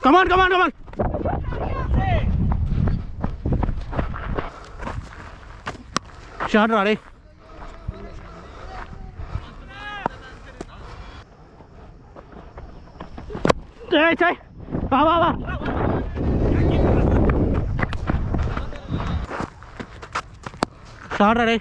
Come on, come on, come on. Shot ra đi. Chạy chạy. Vào vào vào. Shot rồi đi.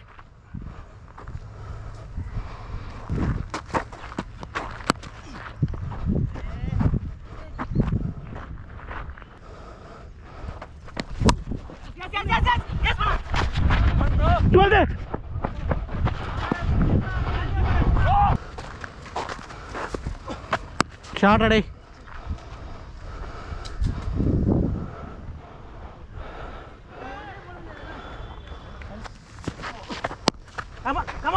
shot ra đi Come on, come on.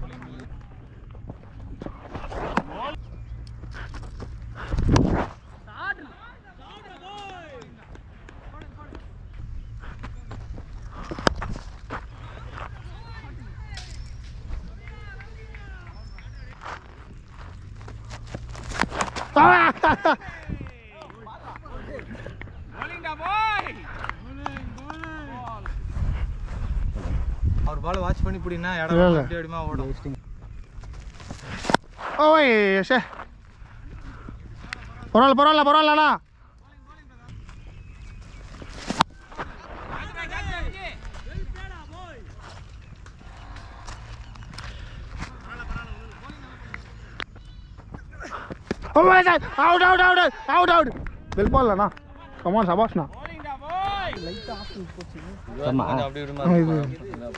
Ah! அவர் ball watch பண்ணி பிடினா இடம். அப்படி அப்படிமா ஓடும். ஓய் சே பரவாயில்ல பரவாயில்ல பரவாயில்லண்ணா out out out out out well பால்லண்ணா come on சபாஷ்ண்ணா. Sama.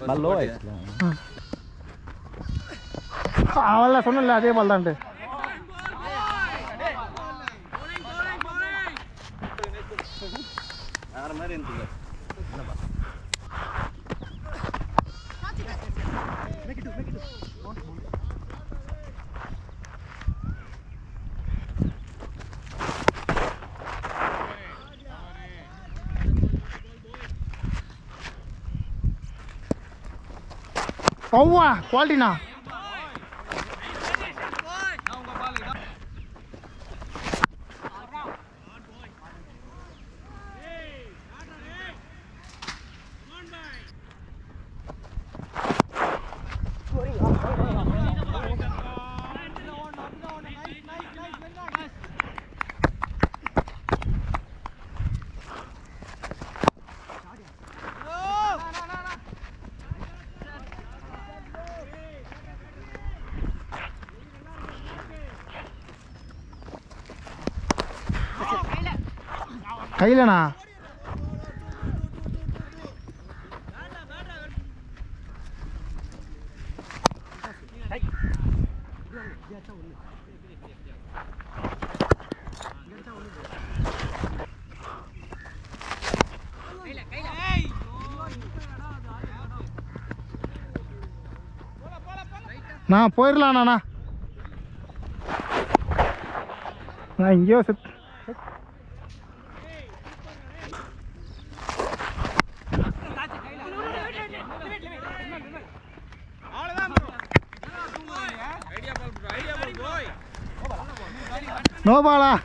Ballo aitla. ಅವಲ್ಲ ಸೊನ್ನಲ್ಲ ಅದೇ ಬಲ್ದಂಡೆ Make it do, make it do. ஒவ்வா குவாலிட்டிண்ணா கையிலண்ணா. நான் போயிடலாண்ணா நான் இங்கேயோ செத் 萝卜了